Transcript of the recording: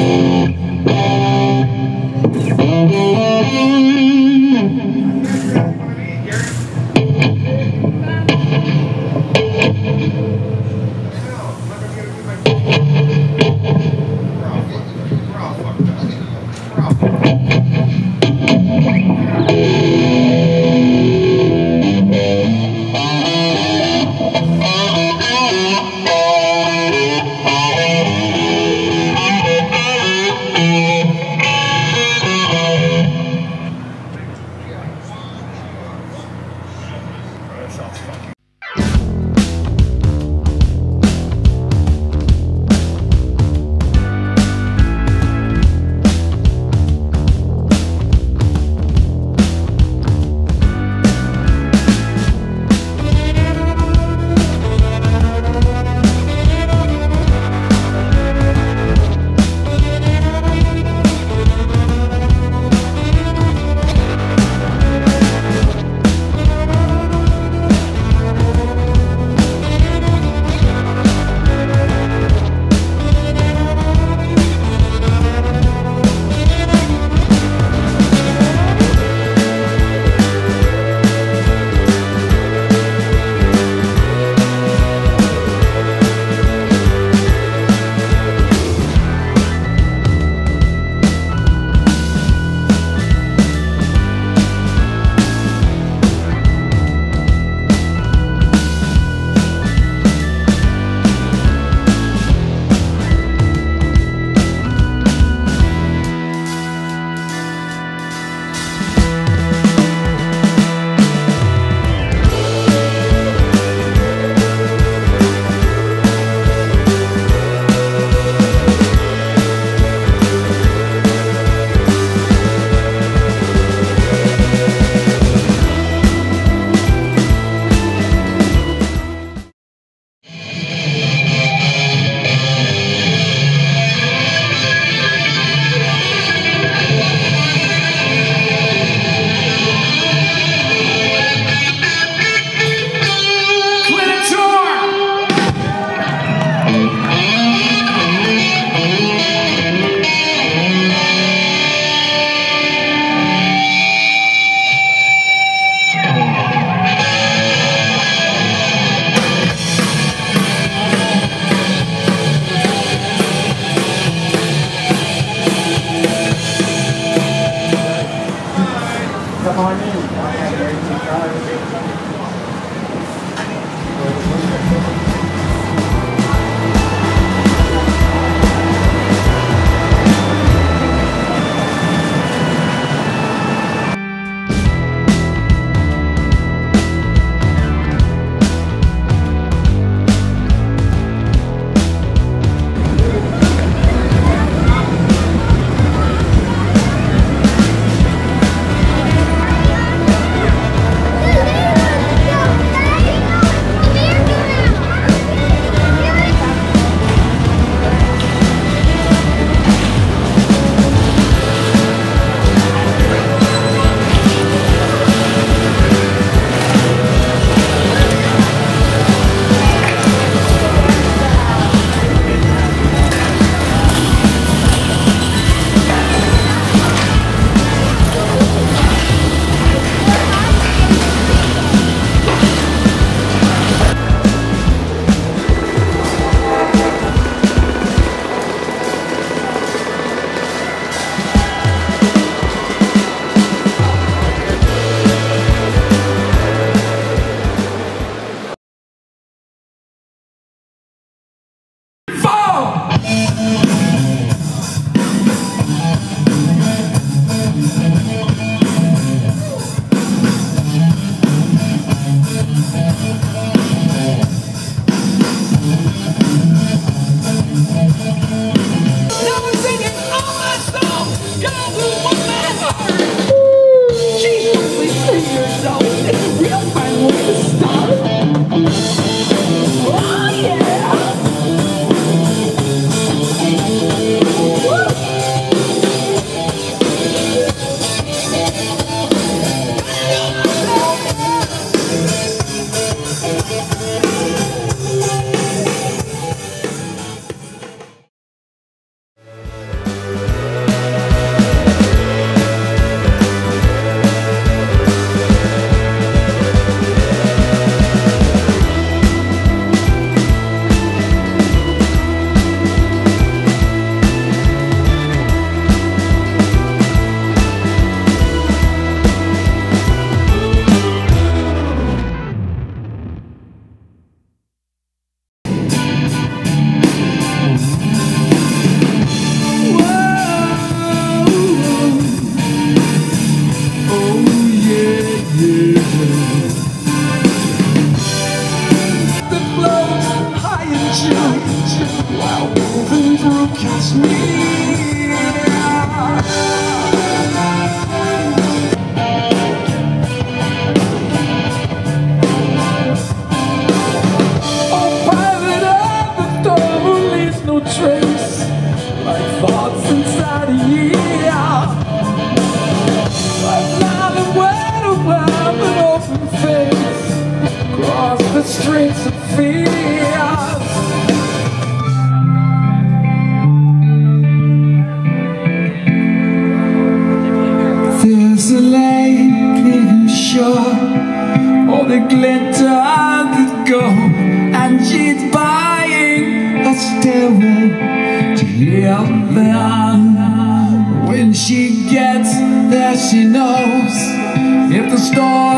Thank sounds fucking the morning. The glitter could go And she's buying a stairway to heaven When she gets there she knows. If the storm